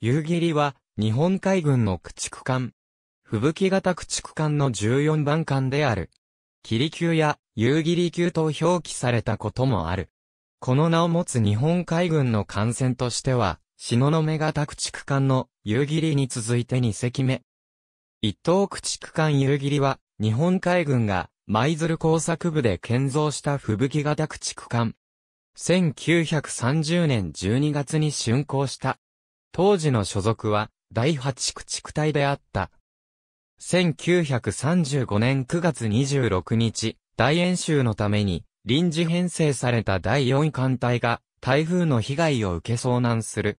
夕霧は、日本海軍の駆逐艦。吹雪型駆逐艦の14番艦である。霧級や夕霧級と表記されたこともある。この名を持つ日本海軍の艦船としては、篠目型駆逐艦の夕霧に続いて2隻目。一等駆逐艦夕霧は、日本海軍が舞鶴工作部で建造した吹雪型駆逐艦。1930年12月に竣工した。当時の所属は第8駆逐隊であった。1935年9月26日、大演習のために臨時編成された第4艦隊が台風の被害を受け遭難する。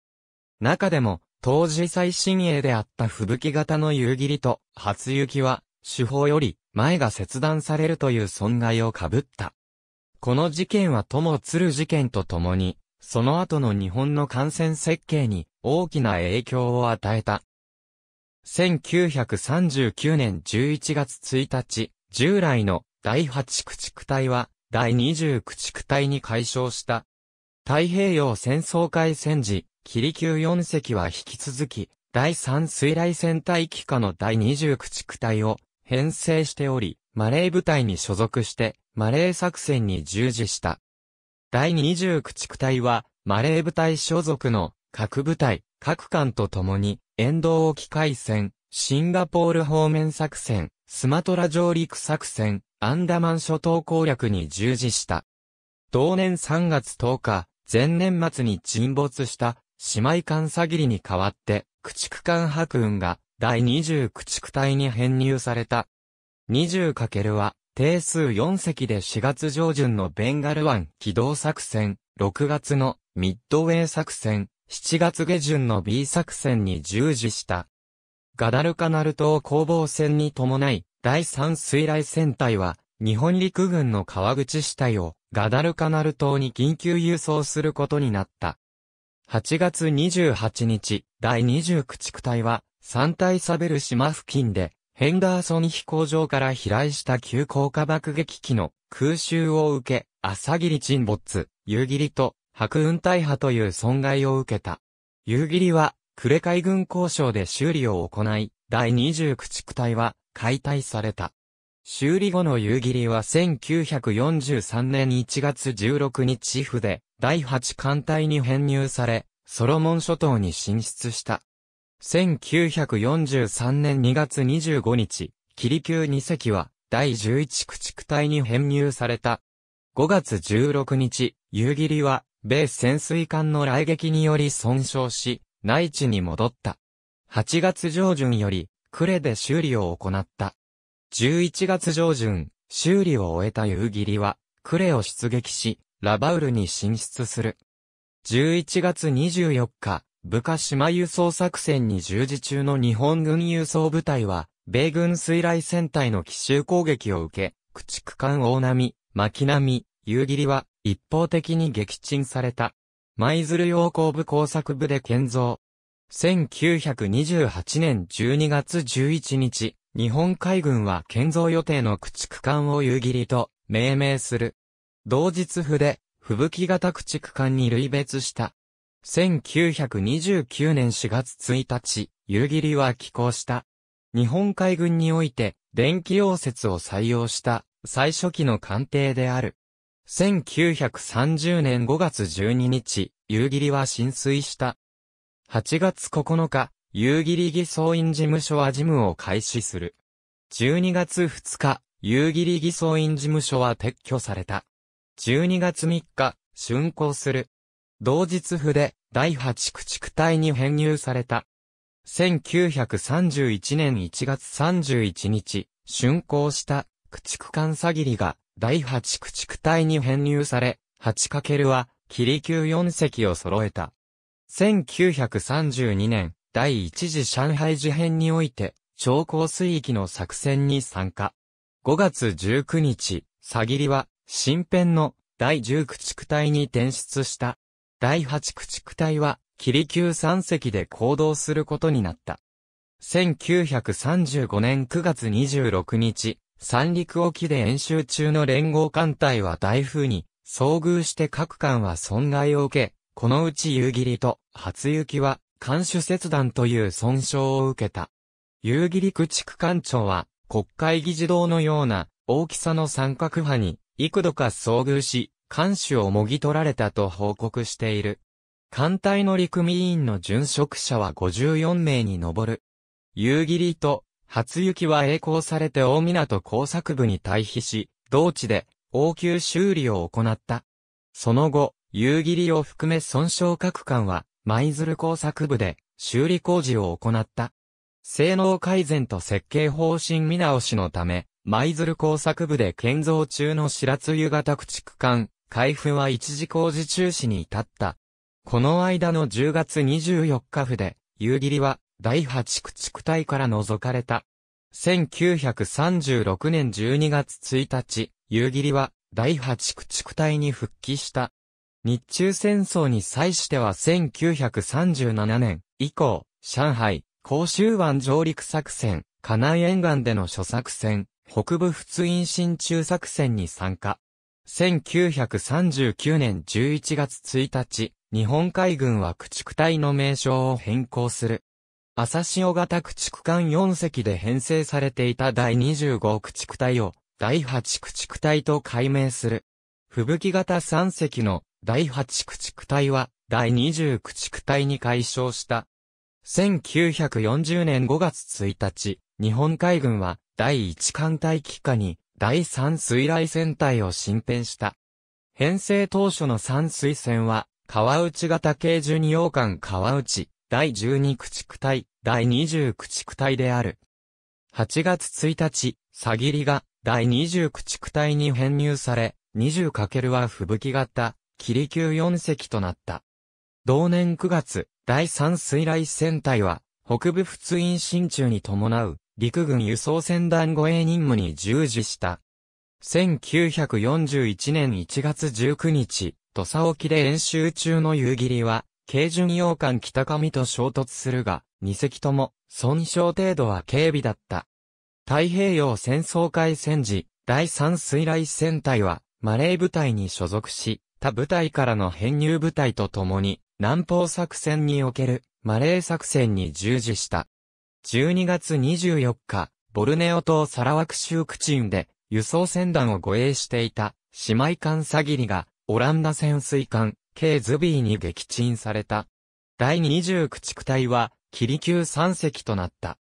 中でも、当時最新鋭であった吹雪型の夕霧と初雪は、手法より前が切断されるという損害を被った。この事件は友鶴事件とともに、その後の日本の感染設計に大きな影響を与えた。1939年11月1日、従来の第8駆逐隊は第20駆逐隊に改称した。太平洋戦争開戦時、霧級4隻は引き続き、第3水雷戦隊機下の第20駆逐隊を編成しており、マレー部隊に所属して、マレー作戦に従事した。第20駆逐隊は、マレー部隊所属の各部隊、各艦と共に、沿道沖海戦、シンガポール方面作戦、スマトラ上陸作戦、アンダマン諸島攻略に従事した。同年3月10日、前年末に沈没した姉妹艦サギリに代わって、駆逐艦白雲が第20駆逐隊に編入された。20× は、定数4隻で4月上旬のベンガル湾機動作戦、6月のミッドウェー作戦、7月下旬の B 作戦に従事した。ガダルカナル島攻防戦に伴い、第3水雷戦隊は、日本陸軍の川口支隊をガダルカナル島に緊急輸送することになった。8月28日、第20駆逐隊は、サンタイサベル島付近で、ヘンダーソン飛行場から飛来した急降下爆撃機の空襲を受け、朝霧沈没、夕霧と白雲大破という損害を受けた。夕霧は、呉海軍交渉で修理を行い、第20駆逐隊は解体された。修理後の夕霧は1943年1月16日府で第8艦隊に編入され、ソロモン諸島に進出した。1943年2月25日、霧級2隻は第11駆逐隊に編入された。5月16日、夕霧は、米潜水艦の来撃により損傷し、内地に戻った。8月上旬より、呉で修理を行った。11月上旬、修理を終えた夕霧は、呉を出撃し、ラバウルに進出する。11月24日、部下島輸送作戦に従事中の日本軍輸送部隊は、米軍水雷戦隊の奇襲攻撃を受け、駆逐艦大波、巻波、夕霧は一方的に撃沈された。舞鶴洋工部工作部で建造。1928年12月11日、日本海軍は建造予定の駆逐艦を夕霧と命名する。同日筆、吹雪型駆逐艦に類別した。1929年4月1日、夕霧は寄港した。日本海軍において、電気溶接を採用した最初期の艦艇である。1930年5月12日、夕霧は浸水した。8月9日、夕霧偽装員事務所は事務を開始する。12月2日、夕霧偽装員事務所は撤去された。12月3日、竣工する。同日筆、第8駆逐隊に編入された。1931年1月31日、竣工した駆逐艦サギリが第8駆逐隊に編入され、8× は、霧級4隻を揃えた。1932年、第1次上海事変において、超高水域の作戦に参加。5月19日、サギリは、新編の第10駆逐隊に転出した。第8駆逐隊は、霧級3隻で行動することになった。1935年9月26日、三陸沖で演習中の連合艦隊は台風に遭遇して各艦は損害を受け、このうち夕霧と初雪は艦首切断という損傷を受けた。夕霧駆逐艦長は、国会議事堂のような大きさの三角波に幾度か遭遇し、艦首をもぎ取られたと報告している。艦隊の陸務員の殉職者は54名に上る。夕霧と初雪は栄光されて大港工作部に退避し、同地で応急修理を行った。その後、夕霧を含め損傷各艦は、舞鶴工作部で修理工事を行った。性能改善と設計方針見直しのため、舞鶴工作部で建造中の白津湯型駆逐艦、海部は一時工事中止に至った。この間の10月24日府で、夕霧は第8駆逐隊から除かれた。1936年12月1日、夕霧は第8駆逐隊に復帰した。日中戦争に際しては1937年以降、上海、甲州湾上陸作戦、河南沿岸での諸作戦、北部仏印進駐作戦に参加。1939年11月1日、日本海軍は駆逐隊の名称を変更する。朝潮型駆逐艦4隻で編成されていた第25駆逐隊を第8駆逐隊と改名する。吹雪型3隻の第8駆逐隊は第20駆逐隊に改称した。1940年5月1日、日本海軍は第1艦隊機下に第3水雷戦隊を新編した。編成当初の3水戦は川内型系ジュニオ艦川内、第12駆逐隊、第20駆逐隊である。8月1日、サギリが第20駆逐隊に編入され、20× は吹雪型、霧級4隻となった。同年9月、第3水雷戦隊は、北部仏印進駐に伴う、陸軍輸送船団護衛任務に従事した。1941年1月19日、土佐沖で演習中の夕霧は、軽巡洋艦北上と衝突するが、2隻とも、損傷程度は軽微だった。太平洋戦争海戦時、第3水雷戦隊は、マレー部隊に所属し、他部隊からの編入部隊と共に、南方作戦における、マレー作戦に従事した。12月24日、ボルネオ島サラワク州クチンで、輸送船団を護衛していた、姉妹艦サギリが、オランダ潜水艦、K ズビーに撃沈された。第20駆逐隊は、キリ級3隻となった。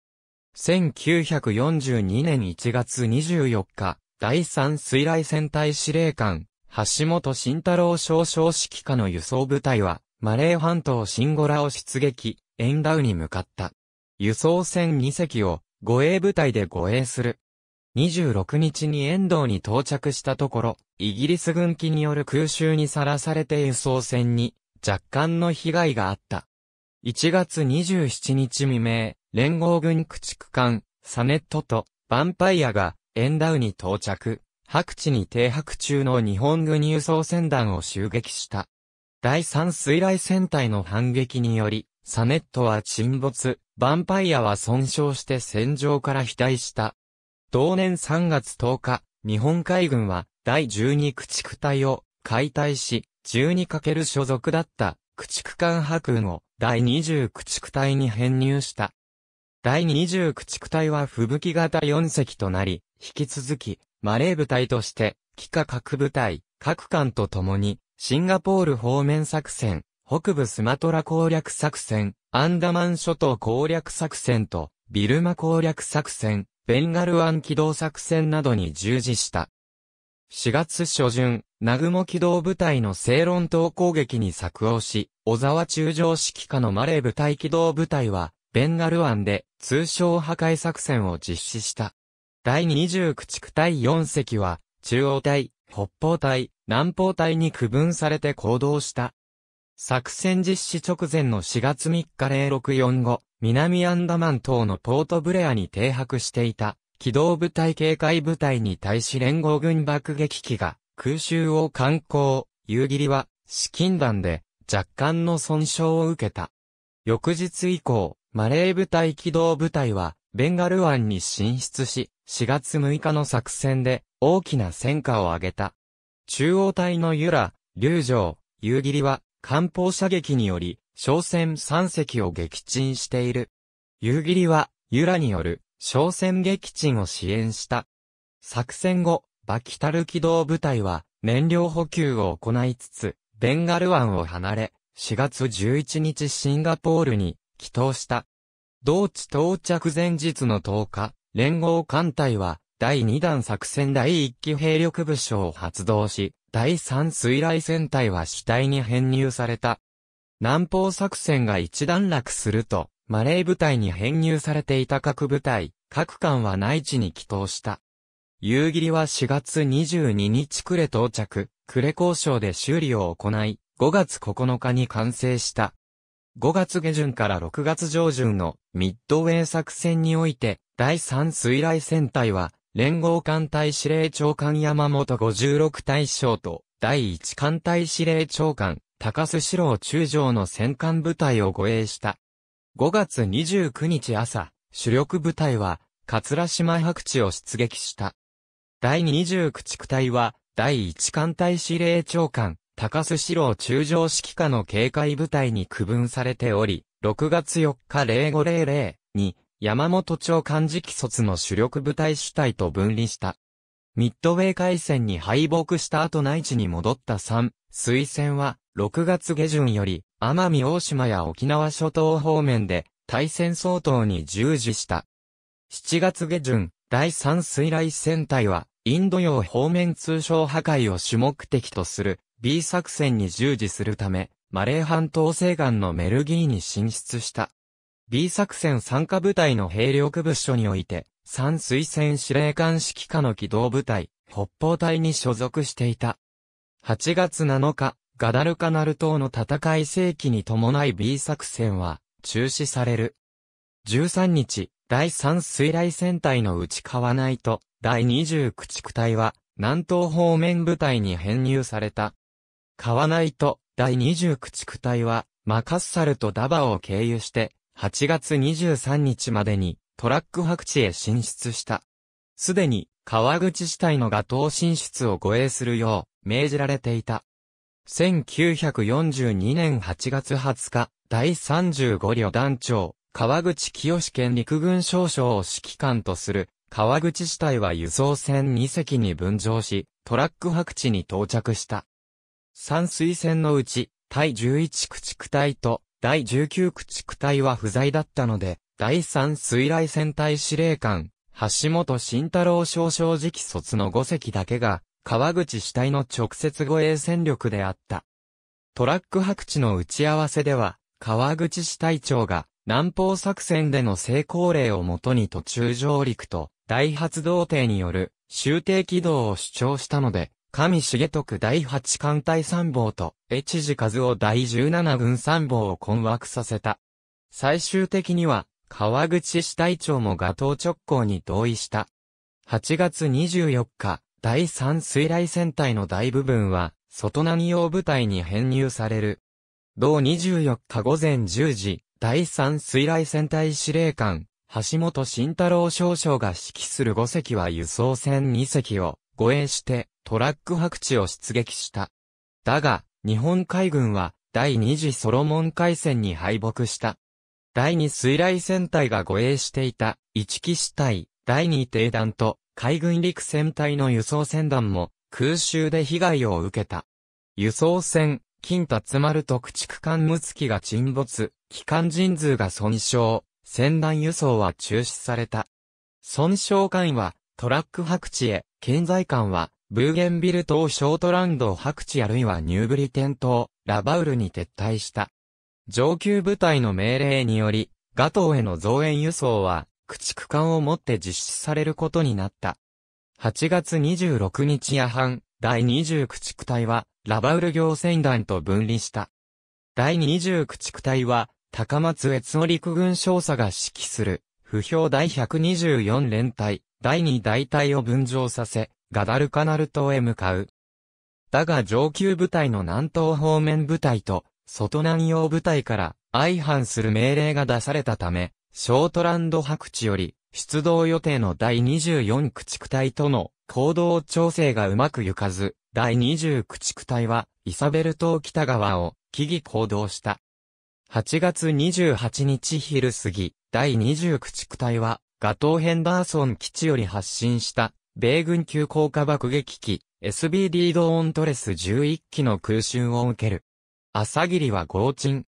1942年1月24日、第3水雷戦隊司令官、橋本慎太郎少将指揮下の輸送部隊は、マレー半島シンゴラを出撃、エンダウに向かった。輸送船2隻を護衛部隊で護衛する。26日に沿道に到着したところ、イギリス軍機による空襲にさらされて輸送船に若干の被害があった。1月27日未明、連合軍駆逐艦、サネットとヴァンパイアがエンダウに到着、白地に停泊中の日本軍輸送船団を襲撃した。第3水雷戦隊の反撃により、サネットは沈没、ヴァンパイアは損傷して戦場から飛退した。同年3月10日、日本海軍は第12駆逐隊を解体し、12× 所属だった駆逐艦白雲を第20駆逐隊に編入した。第20駆逐隊は吹雪型4隻となり、引き続き、マレー部隊として、機下各部隊、各艦と共に、シンガポール方面作戦、北部スマトラ攻略作戦、アンダマン諸島攻略作戦と、ビルマ攻略作戦、ベンガル湾機動作戦などに従事した。4月初旬、南雲機動部隊の正論島攻撃に作応し、小沢中将指揮下のマレー部隊機動部隊は、ベンガル湾で通称破壊作戦を実施した。第20駆逐隊4隻は、中央隊、北方隊、南方隊に区分されて行動した。作戦実施直前の4月3日0645、南アンダマン島のポートブレアに停泊していた、機動部隊警戒部隊に対し連合軍爆撃機が空襲を観光、夕霧は資金弾で若干の損傷を受けた。翌日以降、マレー部隊機動部隊はベンガル湾に進出し、4月6日の作戦で大きな戦果を挙げた。中央隊のユラ、竜城、夕霧は艦砲射撃により、商船3隻を撃沈している。夕霧は、ユラによる、商船撃沈を支援した。作戦後、バキタル機動部隊は、燃料補給を行いつつ、ベンガル湾を離れ、4月11日シンガポールに帰投した。同地到着前日の10日、連合艦隊は第2弾作戦第1機兵力部署を発動し、第3水雷戦隊は主体に編入された。南方作戦が一段落すると、マレー部隊に編入されていた各部隊、各艦は内地に帰投した。夕霧は4月22日暮れ到着、呉交渉で修理を行い、5月9日に完成した。5月下旬から6月上旬のミッドウェー作戦において、第3水雷戦隊は、連合艦隊司令長官山本56大将と、第1艦隊司令長官、高須四郎中将の戦艦部隊を護衛した。5月29日朝、主力部隊は、桂島白地を出撃した。第29地区隊は、第1艦隊司令長官、高須四郎中将指揮下の警戒部隊に区分されており、6月4日0500に、山本長官直卒の主力部隊主体と分離した。ミッドウェー海戦に敗北した後内地に戻った3、水戦は、6月下旬より、奄美大島や沖縄諸島方面で、対戦相当に従事した。7月下旬、第3水雷戦隊は、インド洋方面通商破壊を主目的とする B 作戦に従事するため、マレー半島西岸のメルギーに進出した。B 作戦参加部隊の兵力部署において、3推薦司令官指揮下の機動部隊、北方隊に所属していた。8月7日、ガダルカナル島の戦い世紀に伴い B 作戦は中止される。13日、第3水雷戦隊の内川内と第20駆逐隊は南東方面部隊に編入された。川内と第20駆逐隊はマカッサルとダバを経由して8月23日までにトラック白地へ進出した。すでに川口地帯の画島進出を護衛するよう命じられていた。1942年8月20日、第35旅団長、川口清県陸軍少将を指揮官とする、川口支隊は輸送船2隻に分乗し、トラック白地に到着した。三水船のうち、第11駆逐隊と第19駆逐隊は不在だったので、第3水雷戦隊司令官、橋本慎太郎少将直卒の5隻だけが、川口支隊の直接護衛戦力であった。トラック白地の打ち合わせでは、川口支隊長が、南方作戦での成功例をもとに途中上陸と大発動艇による終艇軌道を主張したので、上重徳第8艦隊参謀と、越地和夫第17軍参謀を困惑させた。最終的には、川口市隊長も画島直行に同意した。8月24日、第3水雷戦隊の大部分は、外何用部隊に編入される。同24日午前10時、第3水雷戦隊司令官、橋本慎太郎少将が指揮する5隻は輸送船2隻を護衛してトラック白地を出撃した。だが、日本海軍は第2次ソロモン海戦に敗北した。第2水雷戦隊が護衛していた一騎士隊、第2艇団と海軍陸戦隊の輸送船団も空襲で被害を受けた。輸送船、金達丸と駆逐艦ムツキが沈没、機関人数が損傷、船団輸送は中止された。損傷艦はトラック白地へ、建材艦はブーゲンビル島ショートランド白地あるいはニューブリテン島、ラバウルに撤退した。上級部隊の命令により、ガ島への増援輸送は、駆逐艦をもって実施されることになった。8月26日夜半、第20駆逐隊は、ラバウル行船団と分離した。第20駆逐隊は、高松越尾陸軍少佐が指揮する、不評第124連隊、第2大隊を分譲させ、ガダルカナル島へ向かう。だが上級部隊の南東方面部隊と、外南洋部隊から相反する命令が出されたため、ショートランド白地より、出動予定の第24駆逐隊との行動調整がうまくいかず、第20駆逐隊は、イサベル島北側を起義行動した。8月28日昼過ぎ、第20駆逐隊は、ガトーヘンダーソン基地より発進した、米軍級降下爆撃機、SBD ドーントレス11機の空襲を受ける。朝霧は合鎮。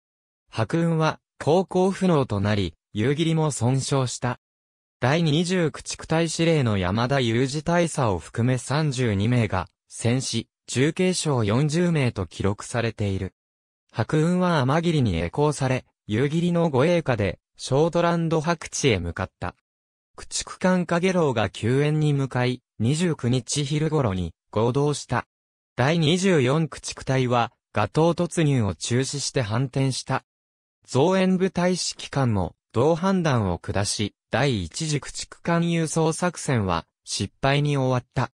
白雲は、航行不能となり、夕霧も損傷した。第20駆逐隊司令の山田裕二大佐を含め32名が、戦死、中継傷40名と記録されている。白雲は天霧に栄光され、夕霧の護衛下で、ショートランド白地へ向かった。駆逐艦影楼が救援に向かい、29日昼頃に合同した。第24駆逐隊は、ガトー突入を中止して反転した。増援部隊指揮官も、同判断を下し、第一次駆逐艦輸送作戦は、失敗に終わった。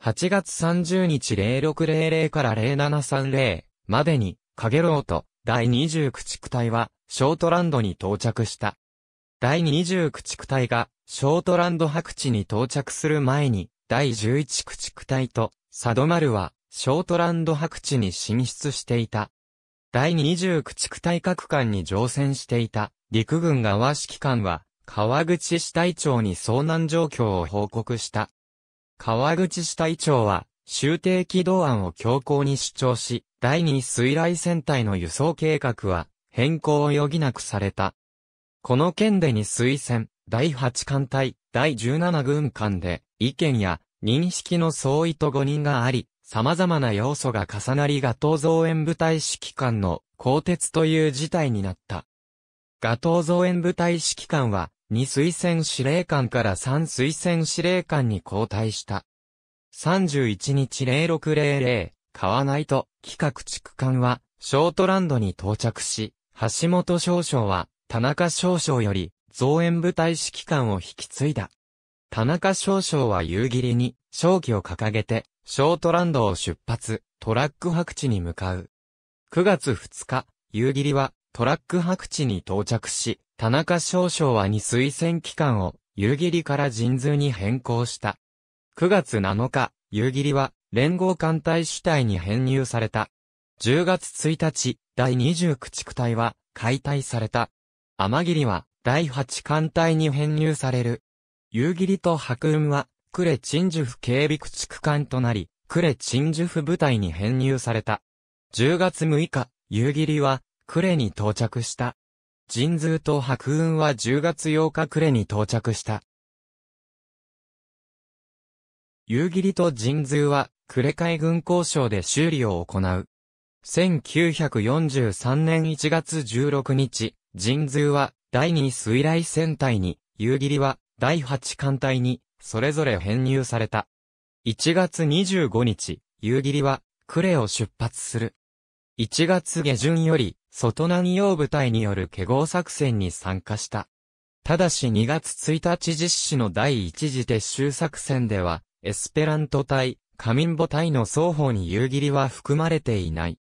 8月30日0600から0730までに、カゲロウと第20駆逐隊はショートランドに到着した。第20駆逐隊がショートランド白地に到着する前に第11駆逐隊とサドマルはショートランド白地に進出していた。第20駆逐隊各艦に乗船していた陸軍側指揮官は川口市隊長に遭難状況を報告した。川口市隊長は、終定軌道案を強行に主張し、第2水雷戦隊の輸送計画は、変更を余儀なくされた。この件でに水戦、第8艦隊、第17軍艦で、意見や認識の相違と誤認があり、様々な要素が重なりガトー増援部隊指揮官の鋼鉄という事態になった。ガトー増援部隊指揮官は、2推薦司令官から3推薦司令官に交代した。31日0600、川内と企画畜艦は、ショートランドに到着し、橋本少将は、田中少将より、増援部隊指揮官を引き継いだ。田中少将は夕霧に、正気を掲げて、ショートランドを出発、トラック白地に向かう。9月2日、夕霧は、トラック白地に到着し、田中少将は2推薦期間を、夕霧から神通に変更した。9月7日、夕霧は、連合艦隊主体に編入された。10月1日、第20駆逐隊は、解体された。天霧は、第8艦隊に編入される。夕霧と白雲は、呉鎮守府警備駆逐艦となり、呉鎮守府部隊に編入された。10月6日、夕霧は、呉に到着した。神通と白雲は10月8日暮れに到着した。夕霧と神通は、呉海軍交渉で修理を行う。1943年1月16日、神通は第2水雷戦隊に、夕霧は第8艦隊に、それぞれ編入された。1月25日、夕霧は、呉を出発する。1月下旬より、外南洋部隊による下号作戦に参加した。ただし2月1日実施の第一次撤収作戦では、エスペラント隊、カミンボ隊の双方に夕霧は含まれていない。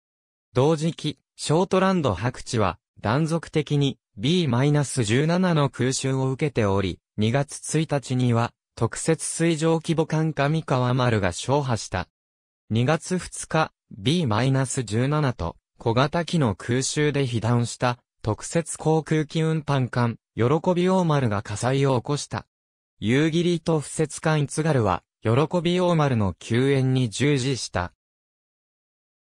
同時期、ショートランド白地は断続的に B-17 の空襲を受けており、2月1日には特設水上規模艦上川丸が消破した。2月2日、B-17 と小型機の空襲で被弾した特設航空機運搬艦、喜び大丸が火災を起こした。夕霧と不設艦津軽は、喜び大丸の救援に従事した。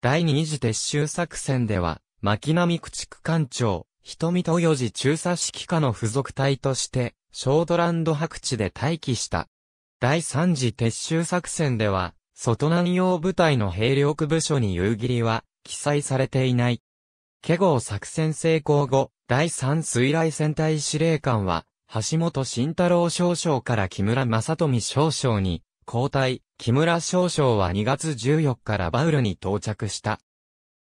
第二次撤収作戦では、牧並駆逐艦長、瞳と四次中佐指揮下の付属隊として、ショートランド白地で待機した。第三次撤収作戦では、外南洋部隊の兵力部署に夕霧は、記載されていない。ケ号作戦成功後、第三水雷戦隊司令官は、橋本慎太郎少将から木村正富少将に、交代、木村少将は2月14日からバウルに到着した。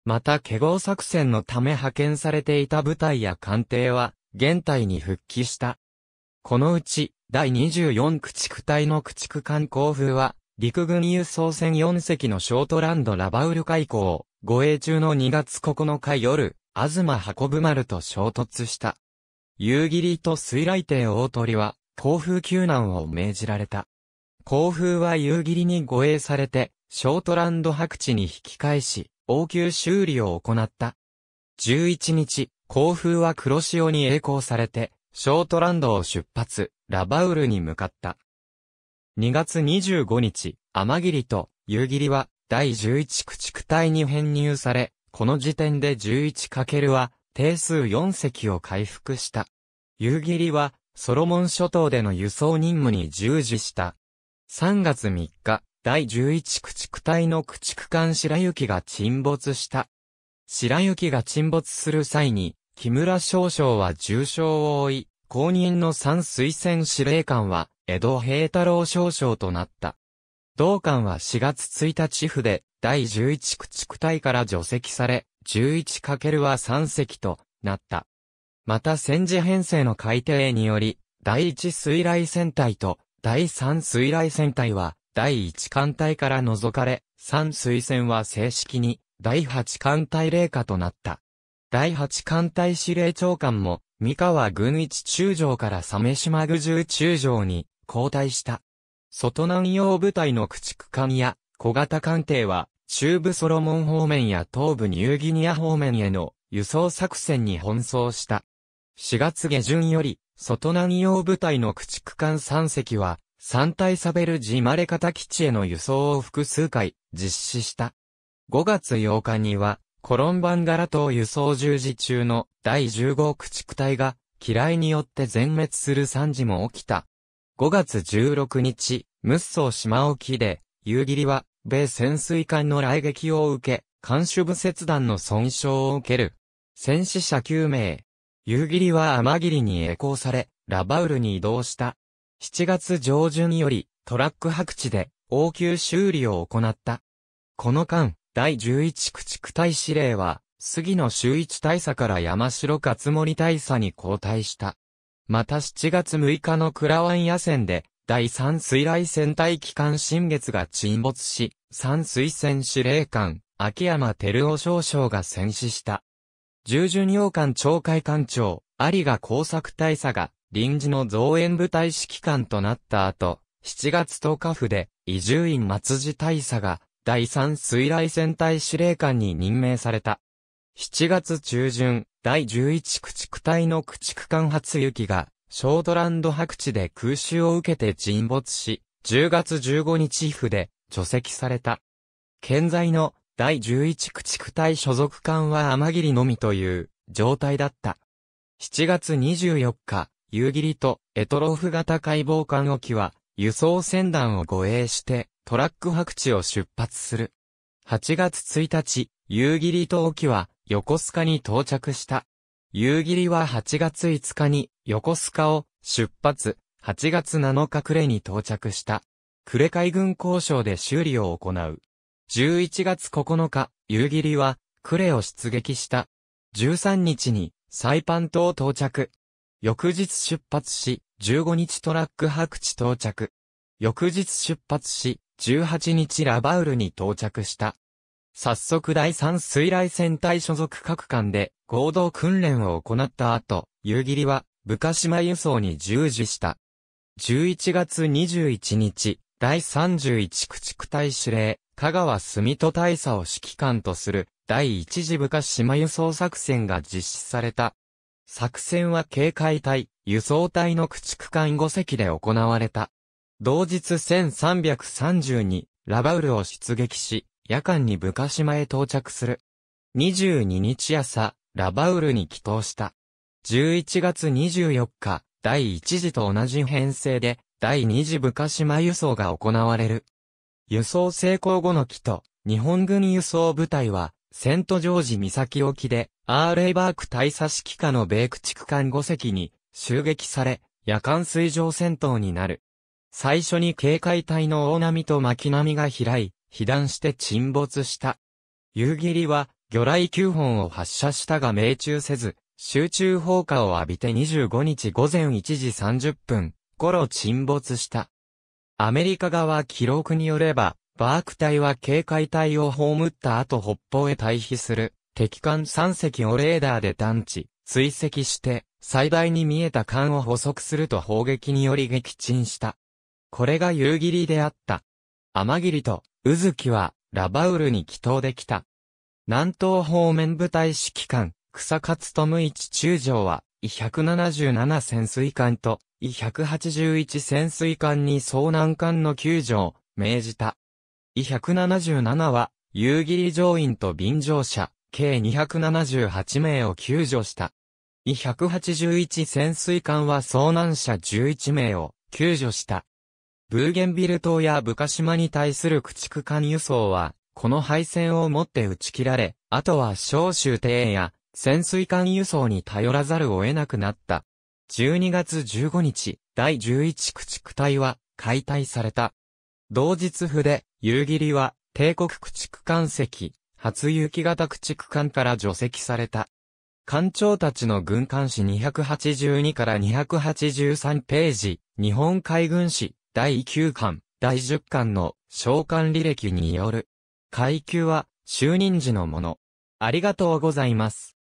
また、ケ号作戦のため派遣されていた部隊や艦艇は、現隊に復帰した。このうち、第24駆逐隊の駆逐艦航風は、陸軍輸送船4隻のショートランドラバウル海溝、護衛中の2月9日夜、東運ぶ丸と衝突した。夕霧と水雷艇大鳥は、航風救難を命じられた。航風は夕霧に護衛されて、ショートランド白地に引き返し、応急修理を行った。11日、航風は黒潮に栄光されて、ショートランドを出発、ラバウルに向かった。2月25日、天霧と夕霧は第11駆逐隊に編入され、この時点で 11× は定数4隻を回復した。夕霧はソロモン諸島での輸送任務に従事した。3月3日、第11駆逐隊の駆逐艦白雪が沈没した。白雪が沈没する際に、木村少将は重傷を負い、公認の三推薦司令官は、江戸平太郎少将となった。同艦は4月1日府で、第11駆逐隊から除籍され、11× は3隻となった。また戦時編成の改定により、第1水雷戦隊と第3水雷戦隊は第1艦隊から除かれ、3水戦は正式に第8艦隊霊下となった。第8艦隊司令長官も、三河軍一中将から鮫島具重中将に交代した。外南洋部隊の駆逐艦や小型艦艇は中部ソロモン方面や東部ニューギニア方面への輸送作戦に奔走した。4月下旬より、外南洋部隊の駆逐艦3隻は、三体サベルジマレカタ基地への輸送を複数回実施した。5月8日には、コロンバンガラ島輸送従事中の第15駆逐隊が、嫌いによって全滅する惨事も起きた。5月16日、ムッソー島沖で、夕霧は、米潜水艦の来撃を受け、艦首部切断の損傷を受ける。戦死者9名。夕霧は天霧に栄光され、ラバウルに移動した。7月上旬より、トラック白地で、応急修理を行った。この間、第11駆逐隊司令は、杉野修一大佐から山城勝森大佐に交代した。また7月6日の倉湾野戦で、第3水雷戦隊機関新月が沈没し、3水戦司令官、秋山照夫少将が戦死した。従順洋艦長海艦長、有賀工作大佐が臨時の増援部隊指揮官となった後、7月10日府で、移住院松地大佐が第3水雷戦隊司令官に任命された。7月中旬、第11駆逐隊の駆逐艦初行きが、ショートランド白地で空襲を受けて沈没し、10月15日府で除籍された。現在の第11駆逐隊所属艦は天霧のみという状態だった。7月24日、夕霧とエトロフ型解剖艦沖は輸送船団を護衛してトラック白地を出発する。8月1日、夕霧と沖は横須賀に到着した。夕霧は8月5日に横須賀を出発、8月7日呉に到着した。呉海軍交渉で修理を行う。11月9日、夕霧は呉を出撃した。13日にサイパン島到着。翌日出発し、15日トラック白地到着。翌日出発し、18日ラバウルに到着した。早速第3水雷戦隊所属各艦で合同訓練を行った後、夕霧は、部下島輸送に従事した。11月21日、第31駆逐隊司令、香川住戸大佐を指揮官とする、第1次部下島輸送作戦が実施された。作戦は警戒隊、輸送隊の駆逐艦5隻で行われた。同日1332、ラバウルを出撃し、夜間に部下島へ到着する。22日朝、ラバウルに帰島した。11月24日、第1次と同じ編成で、第2次部下島輸送が行われる。輸送成功後の帰と、日本軍輸送部隊は、セントジョージ岬沖で、アーレイバーク大佐指揮下の米駆逐艦5隻に、襲撃され、夜間水上戦闘になる。最初に警戒隊の大波と巻波が開い、被弾して沈没した。夕霧は、魚雷9本を発射したが命中せず、集中放火を浴びて25日午前1時30分頃沈没した。アメリカ側記録によれば、バーク隊は警戒隊を葬った後北方へ退避する敵艦3隻をレーダーで探知、追跡して、最大に見えた艦を捕捉すると砲撃により撃沈した。これが夕霧であった。天霧と、宇月は、ラバウルに帰島できた。南東方面部隊指揮官、草勝富一中将は、177潜水艦と、181潜水艦に遭難艦の救助を命じた。177は、夕霧乗員と便乗者、計278名を救助した。181潜水艦は遭難者11名を救助した。ブーゲンビル島やブカ島に対する駆逐艦輸送は、この敗戦をもって打ち切られ、あとは小州庭園や潜水艦輸送に頼らざるを得なくなった。12月15日、第11駆逐隊は解体された。同日筆、夕霧は帝国駆逐艦石、初雪型駆逐艦から除籍された。艦長たちの軍艦史282から283ページ、日本海軍史第9巻、第10巻の召喚履歴による。階級は就任時のもの。ありがとうございます。